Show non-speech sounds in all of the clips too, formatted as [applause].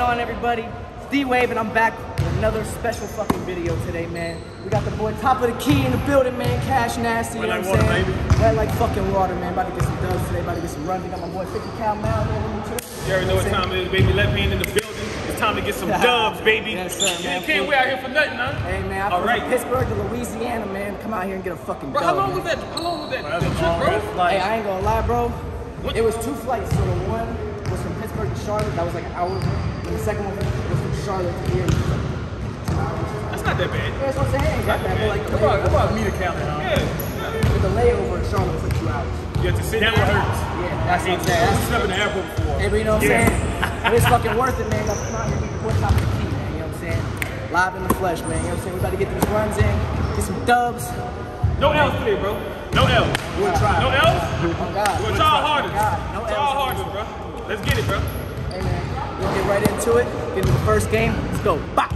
on, everybody? It's D-Wave, and I'm back with another special fucking video today, man. We got the boy Top of the Key in the building, man. Cash Nasty, you know Wet what I'm like saying? water, Wet like fucking water, man. About to get some dubs today, about to get some runs. We got my boy 50 Kal Mal here me, too. You already know what time it is, baby. Let me in, in the building. It's time to get some [laughs] dubs, baby. Yes, sir, You man. can't wait out here for nothing, huh? Hey, man, I'm All from right. Pittsburgh to Louisiana, man. Come out here and get a fucking Bro, dub, how long man. was that? How long was that, That's that trip, long bro? flight. Hey, I ain't gonna lie, bro. What? It was two flights. So the one was from Pittsburgh to Charlotte. That was like an hour. And the second one was from Charlotte to here. which was like two hours. That's not that bad. Yeah, that's what I'm saying. Ain't that bad, like About, a meter count, huh? Yeah. but the layover in Charlotte was like two hours. You have to sit That down. one hurts. Yeah, that's what I'm saying. That's, in the airport before. hey, but you know what I'm Yeah. saying? But it's fucking worth it, man. Let's come out here and the boy top of the key, man. You know what I'm saying? Live in the flesh, man. You know what I'm saying? We about to get these runs in, get some dubs. No L's today, bro. No L's. We'll try. No L's? Oh, God. Well, try harder. Oh, God, no Try L's. harder, bro. Let's get it, bro. Hey. We'll get right into it. Get into the first game. Let's go. Bop.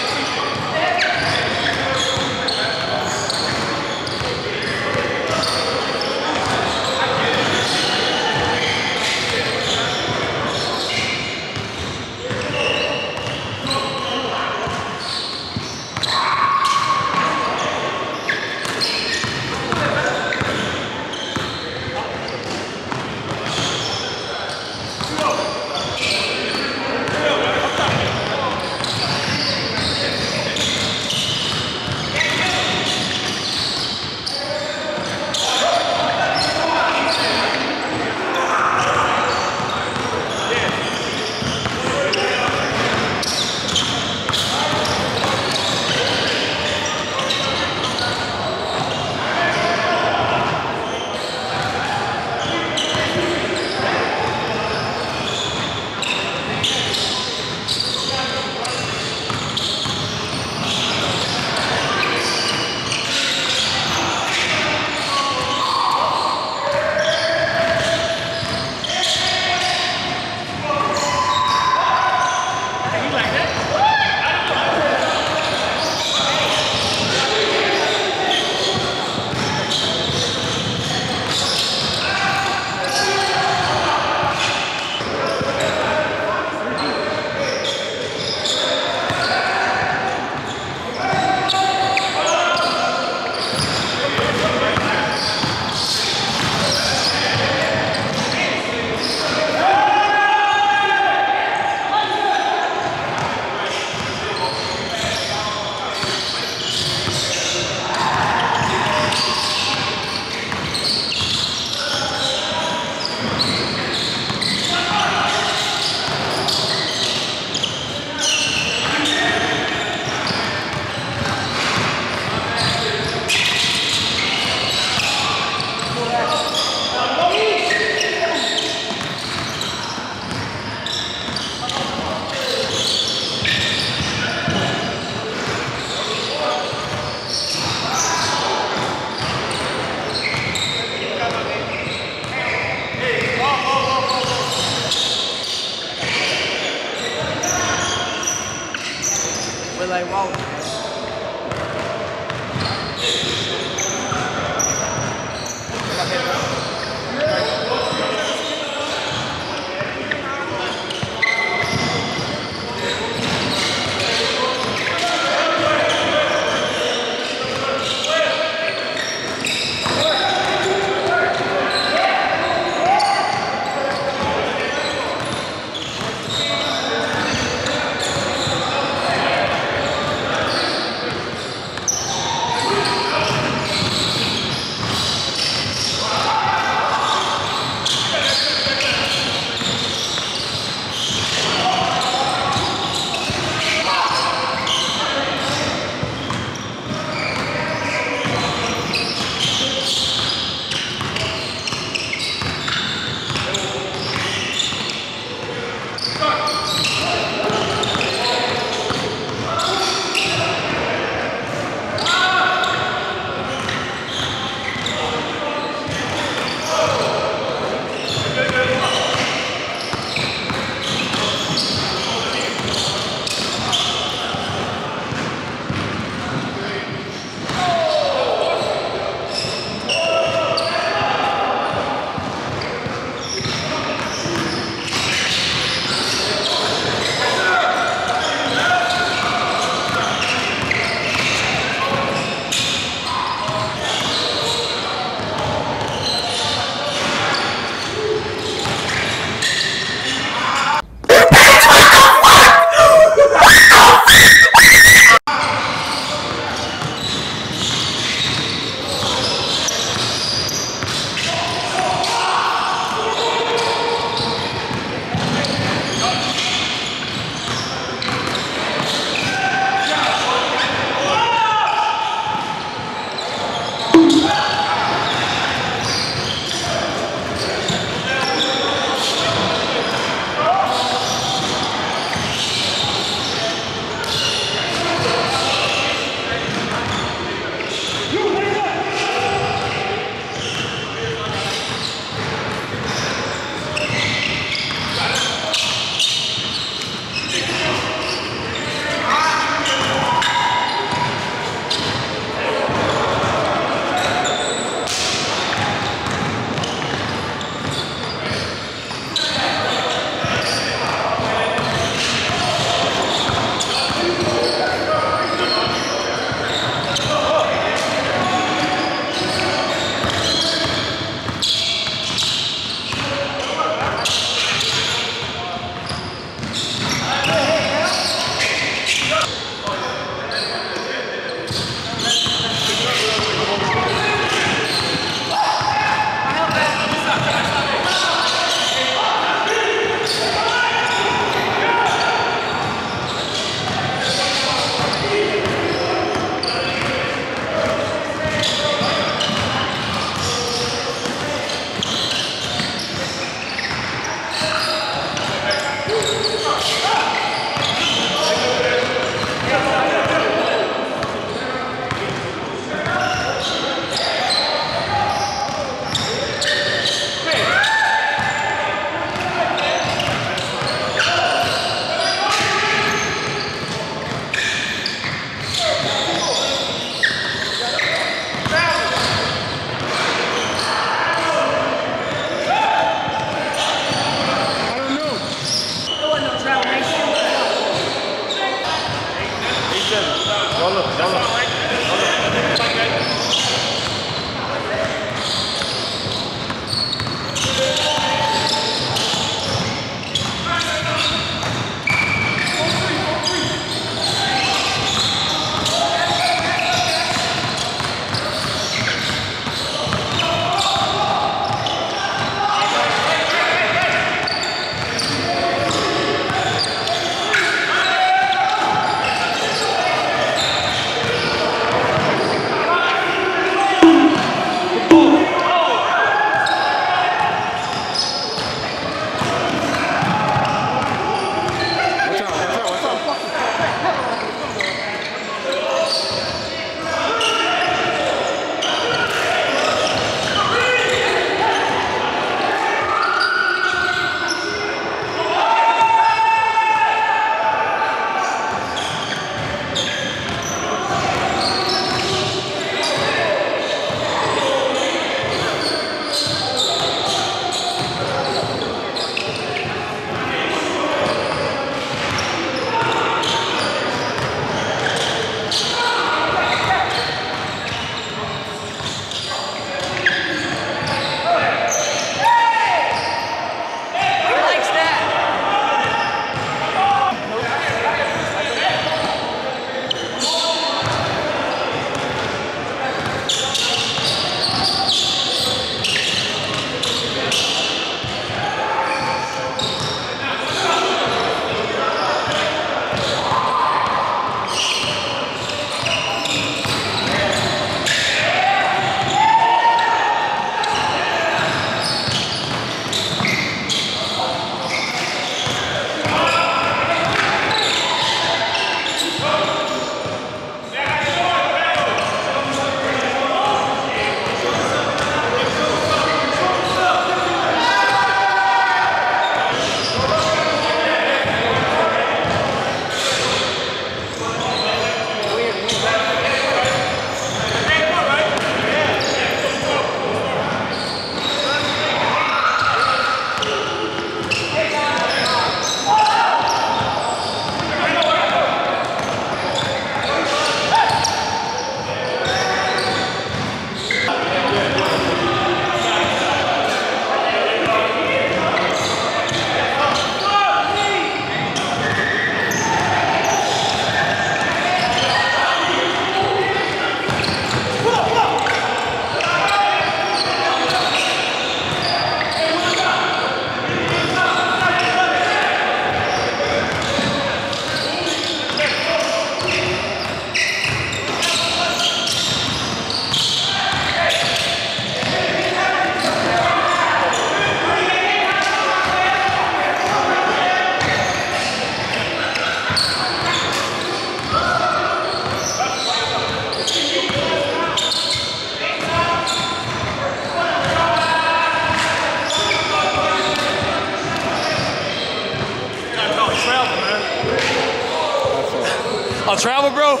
Travel, bro?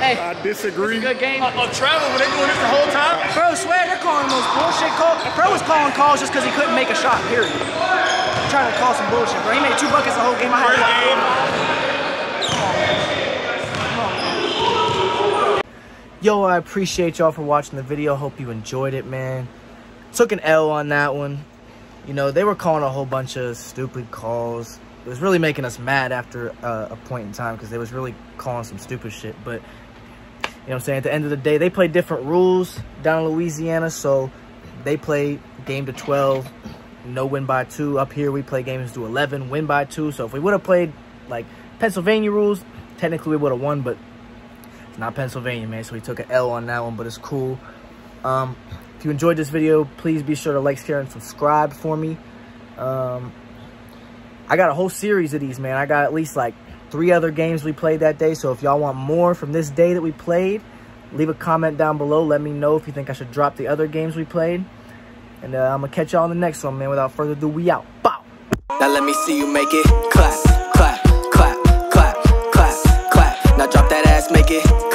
Hey. I disagree. good game. Oh, travel, but they doing this the whole time? Bro, swear they're calling those bullshit calls. Bro was calling calls just because he couldn't make a shot, period. I'm trying to call some bullshit, bro. He made two buckets the whole game. I First had game. Yo, I appreciate y'all for watching the video. Hope you enjoyed it, man. Took an L on that one. You know, they were calling a whole bunch of stupid calls. It was really making us mad after uh, a point in time because they was really calling some stupid shit. But, you know what I'm saying? At the end of the day, they play different rules down in Louisiana. So, they play game to 12, no win by two. Up here, we play games to 11, win by two. So, if we would have played, like, Pennsylvania rules, technically we would have won. But it's not Pennsylvania, man. So we took an L on that one, but it's cool. Um, if you enjoyed this video, please be sure to like, share, and subscribe for me. Um, I got a whole series of these, man. I got at least like three other games we played that day. So if y'all want more from this day that we played, leave a comment down below. Let me know if you think I should drop the other games we played. And uh, I'm going to catch y'all on the next one, man. Without further ado, we out. Bow. Now let me see you make it clap, clap, clap, clap, clap, clap. Now drop that ass, make it